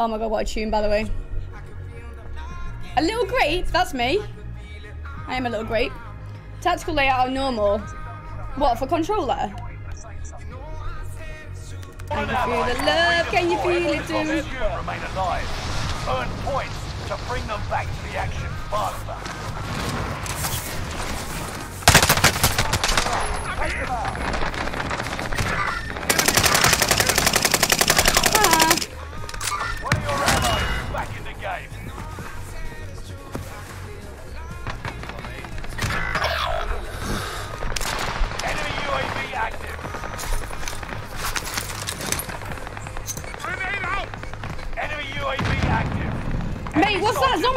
Oh my god, what a tune, by the way. A little grape, that's me. I am a little grape. Tactical layout on normal. What, for controller? Can you feel the love? Can you feel it too? Earn points to bring them back to the action faster.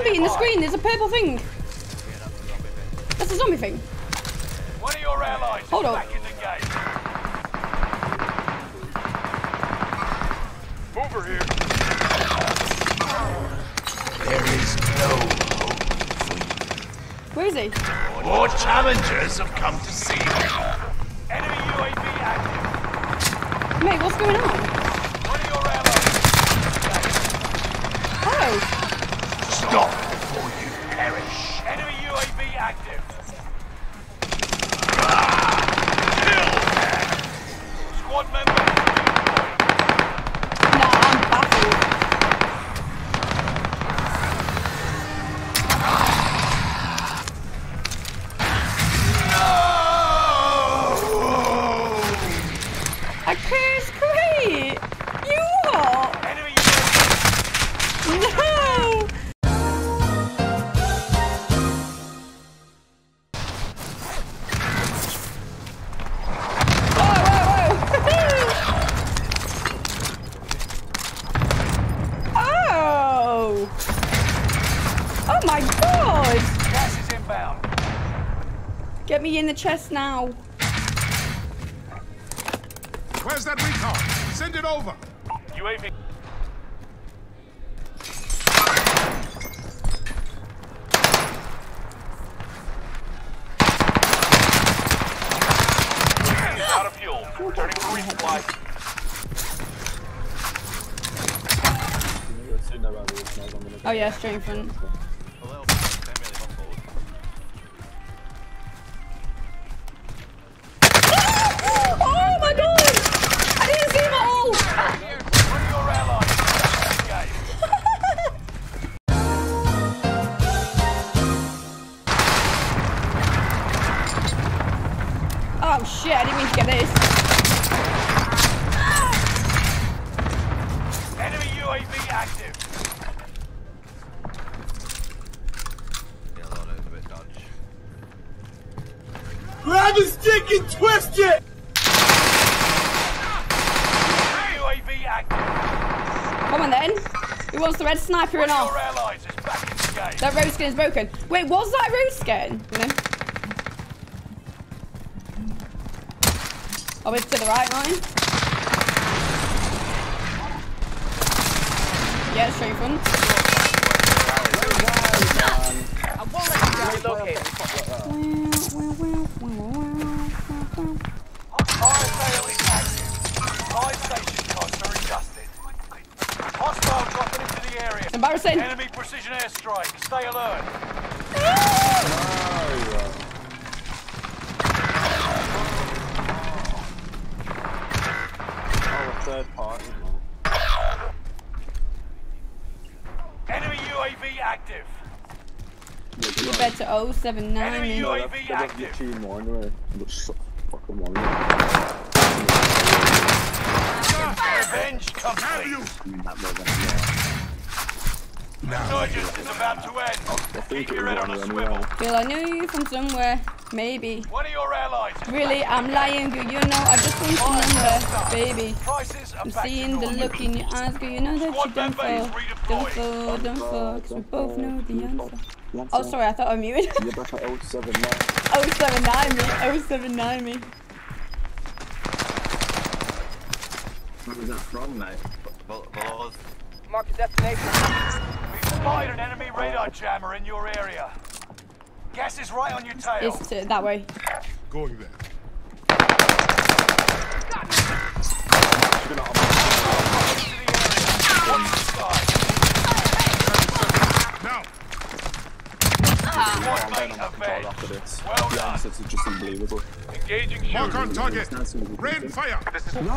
Zombie in the screen? There's a purple thing. That's a zombie thing. One of your allies Hold is on. back in the game. Over here. There is no hope for you. Where is he? More challengers have come to see you. Enemy UAV active. Mate, what's going on? Curse crate! You what? No! Oh! Oh my god! Gas is inbound. Get me in the chest now. Where's that recon? Send it over. UAV. Out of fuel. Turning for resupply. Oh yeah, straight in front. Shit, I didn't mean to get this. Enemy UAV active. Yeah, Lotto's a bit dodge. Grab his stick and twist it! UAV active. Come on then. Who wants the red sniper One and of your off? allies is back in the game. That road skin is broken. Wait, was that a road skin? No. Oh, it's to the right, line. Yeah, straight front. Fire sale is active. Buy station costs are adjusted. Hostile dropping into the area. Embarrassing. Enemy precision airstrike. Stay alert. 079 Enemy oh me. UAV active. Revenge complete. Resurgence is about to end. Keep your head on a swivel. Bill, I knew you from somewhere. Maybe. One of your allies. Really, I'm lying, girl. You know, I just want your number, baby. I'm seeing the look in your eyes, girl. You know that you don't fall. Don't fall, don't fall, 'cause we both know the answer. Oh, sorry, I thought I muted. You're back at 079. 079 me. 079 me. Where was that from, mate? Balls. Mark the destination. We've spotted an enemy radar jammer in your area. Gas is right on your tail. It's to, that way. Going there. Into the area. Watch the sky. For this. Well the done. answers are just unbelievable. Engaging Mark on target. Rain fire. No!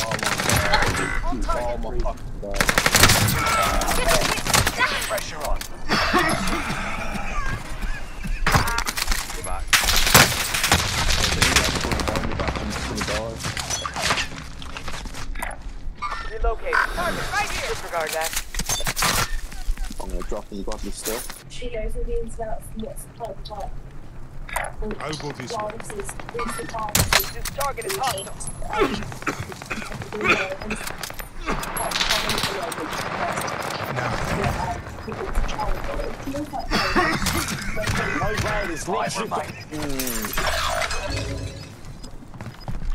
Oh my god. Oh my fucking god. Pressure on. Go back. Relocate. Target right here. Disregard that. I'm gonna drop got me still. She knows all the ins and outs and what's the point of I'll go this way. This target is hostile. Five. Hmm.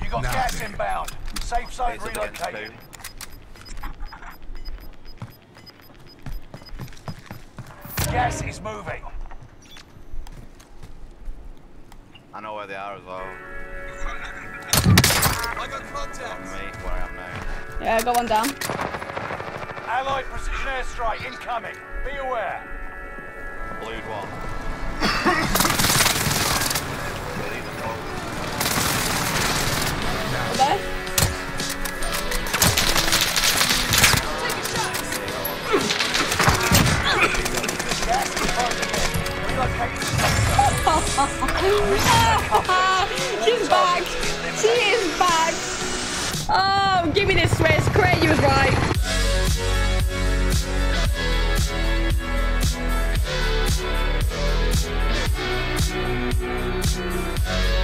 You got gas inbound. Safe zone relocated. Gas is moving. I know where they are as well. I got contact. On me, where I am now. Yeah, got one down. Allied precision airstrike incoming. Be aware. Blued one. Yeah, Oh, give me this, Swiss. Craig, you was right. We'll be right back.